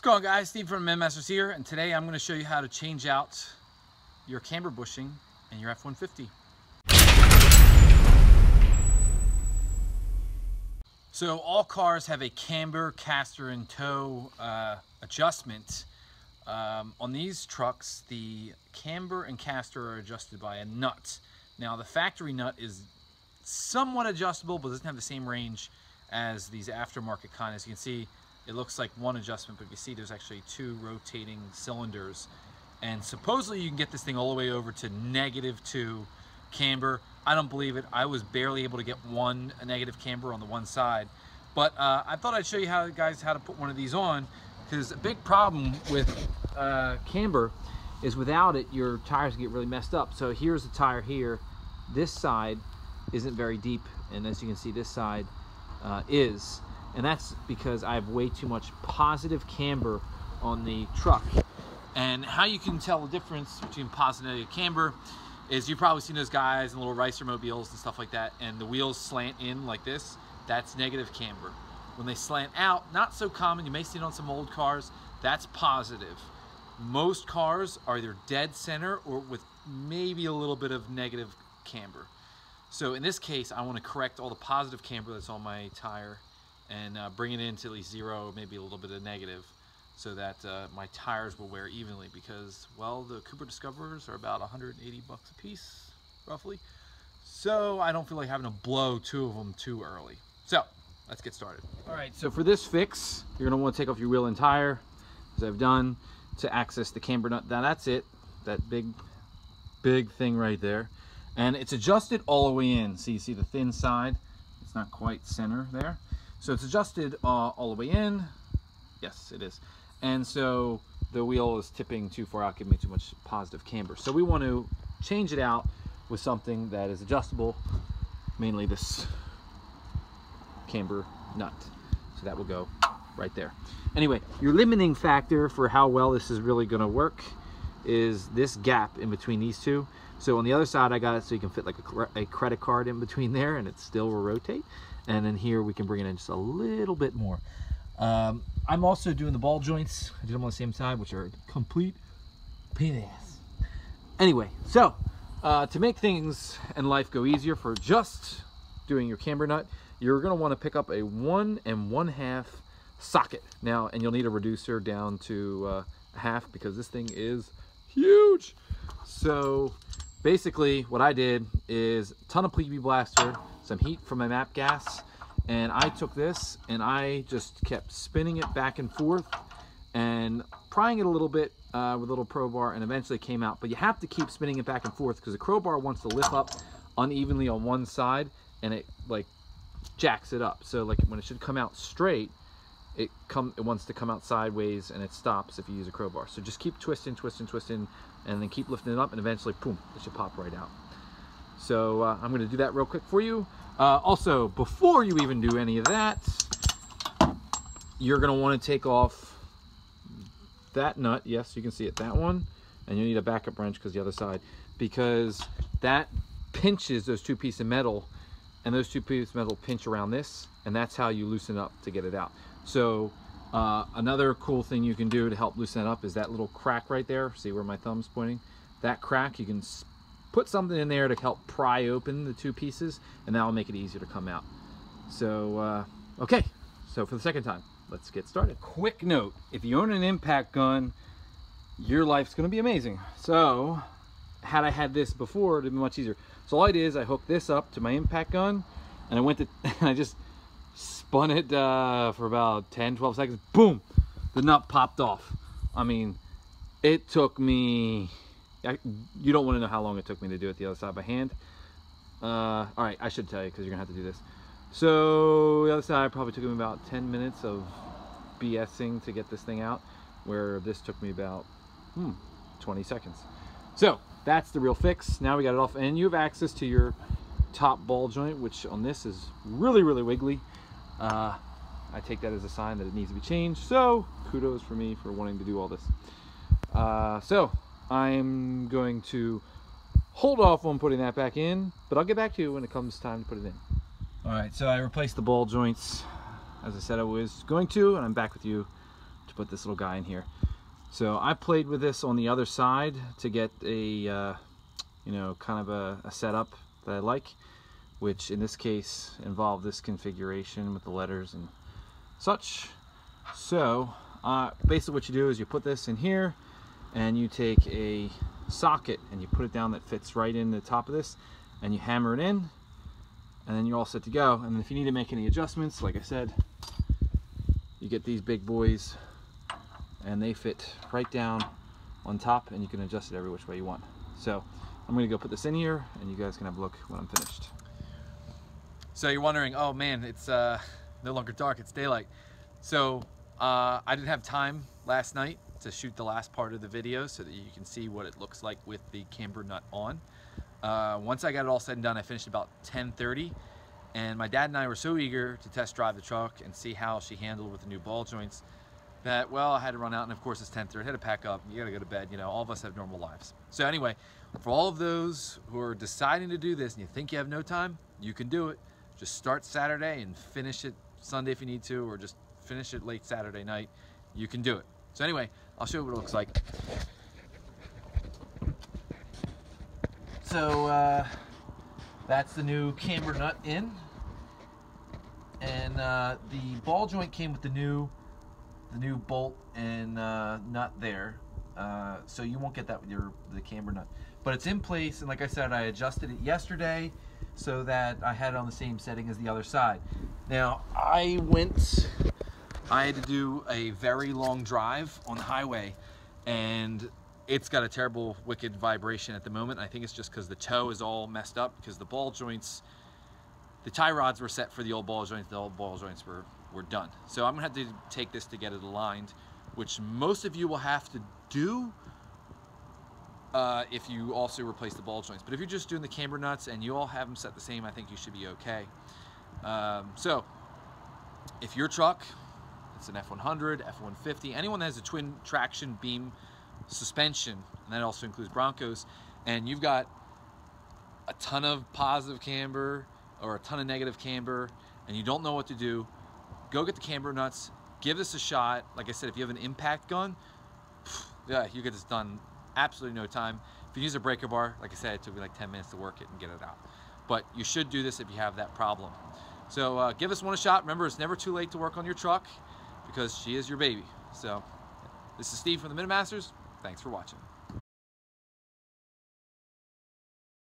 What's going on guys? Steve from Minute Masters here and today I'm going to show you how to change out your camber bushing in your F-150. So all cars have a camber, caster, and toe uh, adjustment. Um, on these trucks, the camber and caster are adjusted by a nut. Now the factory nut is somewhat adjustable but doesn't have the same range as these aftermarket kind. As you can see, it looks like one adjustment, but you see there's actually two rotating cylinders. And supposedly you can get this thing all the way over to negative two camber. I don't believe it. I was barely able to get one negative camber on the one side. But uh, I thought I'd show you how guys how to put one of these on because a big problem with uh, camber is without it your tires get really messed up. So here's the tire here. This side isn't very deep and as you can see this side uh, is and that's because I have way too much positive camber on the truck. And how you can tell the difference between positive and camber is you've probably seen those guys in little ricer mobiles and stuff like that, and the wheels slant in like this, that's negative camber. When they slant out, not so common, you may see it on some old cars, that's positive. Most cars are either dead center or with maybe a little bit of negative camber. So in this case, I want to correct all the positive camber that's on my tire and uh, bring it into at least zero, maybe a little bit of negative, so that uh, my tires will wear evenly because, well, the Cooper Discoverers are about 180 bucks a piece, roughly. So I don't feel like having to blow two of them too early. So let's get started. All right, so for this fix, you're gonna wanna take off your wheel and tire, as I've done, to access the camber nut. Now that's it, that big, big thing right there. And it's adjusted all the way in. So you see the thin side, it's not quite center there. So it's adjusted uh, all the way in. Yes, it is. And so the wheel is tipping too far out, giving me too much positive camber. So we want to change it out with something that is adjustable, mainly this camber nut. So that will go right there. Anyway, your limiting factor for how well this is really gonna work is this gap in between these two. So on the other side, I got it so you can fit like a, a credit card in between there and it still will rotate. And then here we can bring it in just a little bit more. Um, I'm also doing the ball joints. I did them on the same side, which are complete pain in the ass. Anyway, so uh, to make things and life go easier for just doing your camber nut, you're gonna wanna pick up a one and one half socket. Now, and you'll need a reducer down to uh, half because this thing is huge. So basically what I did is ton of PB Blaster, some heat from my MAPP gas, and I took this and I just kept spinning it back and forth and prying it a little bit uh, with a little crowbar and eventually came out. But you have to keep spinning it back and forth because the crowbar wants to lift up unevenly on one side and it like jacks it up. So like when it should come out straight, it come it wants to come out sideways and it stops if you use a crowbar. So just keep twisting, twisting, twisting, and then keep lifting it up and eventually, boom, it should pop right out. So uh, I'm gonna do that real quick for you. Uh, also, before you even do any of that, you're gonna wanna take off that nut. Yes, you can see it, that one. And you need a backup wrench because the other side, because that pinches those two pieces of metal and those two pieces of metal pinch around this and that's how you loosen up to get it out. So uh, another cool thing you can do to help loosen it up is that little crack right there. See where my thumb's pointing? That crack, you can put something in there to help pry open the two pieces and that'll make it easier to come out. So, uh, okay, so for the second time, let's get started. Quick note, if you own an impact gun, your life's gonna be amazing. So, had I had this before, it'd be much easier. So all I did is I hooked this up to my impact gun and I went to, and I just spun it uh, for about 10, 12 seconds. Boom, the nut popped off. I mean, it took me, I, you don't want to know how long it took me to do it the other side by hand. Uh, all right, I should tell you because you're gonna have to do this. So the other side probably took me about 10 minutes of BSing to get this thing out, where this took me about hmm, 20 seconds. So that's the real fix. Now we got it off and you have access to your top ball joint, which on this is really, really wiggly. Uh, I take that as a sign that it needs to be changed. So kudos for me for wanting to do all this. Uh, so I'm going to hold off on putting that back in, but I'll get back to you when it comes time to put it in. All right, so I replaced the ball joints as I said I was going to, and I'm back with you to put this little guy in here. So I played with this on the other side to get a, uh, you know, kind of a, a setup that I like, which in this case involved this configuration with the letters and such. So uh, basically what you do is you put this in here and you take a socket and you put it down that fits right in the top of this and you hammer it in and then you're all set to go. And if you need to make any adjustments, like I said, you get these big boys and they fit right down on top and you can adjust it every which way you want. So I'm gonna go put this in here and you guys can have a look when I'm finished. So you're wondering, oh man, it's uh, no longer dark, it's daylight. So uh, I didn't have time last night to shoot the last part of the video so that you can see what it looks like with the camber nut on. Uh, once I got it all said and done, I finished about 10.30 and my dad and I were so eager to test drive the truck and see how she handled with the new ball joints that, well, I had to run out and of course it's 10.30, I had to pack up, you gotta go to bed, you know, all of us have normal lives. So anyway, for all of those who are deciding to do this and you think you have no time, you can do it. Just start Saturday and finish it Sunday if you need to, or just finish it late Saturday night. You can do it. So anyway, I'll show you what it looks like. So uh, that's the new camber nut in. And uh, the ball joint came with the new the new bolt and uh, nut there. Uh, so you won't get that with your the camber nut. But it's in place and like I said, I adjusted it yesterday so that I had it on the same setting as the other side. Now I went, I had to do a very long drive on the highway and it's got a terrible wicked vibration at the moment. I think it's just because the toe is all messed up because the ball joints, the tie rods were set for the old ball joints, the old ball joints were, were done. So I'm gonna have to take this to get it aligned, which most of you will have to do uh, if you also replace the ball joints. But if you're just doing the camber nuts and you all have them set the same, I think you should be okay. Um, so if your truck, it's an F100, F150, anyone that has a twin traction beam suspension, and that also includes Broncos, and you've got a ton of positive camber or a ton of negative camber, and you don't know what to do, go get the camber nuts, give this a shot. Like I said, if you have an impact gun, yeah, you get this done absolutely no time. If you use a breaker bar, like I said, it took me like 10 minutes to work it and get it out. But you should do this if you have that problem. So uh, give this one a shot. Remember, it's never too late to work on your truck because she is your baby. So this is Steve from the Minute Masters. Thanks for watching.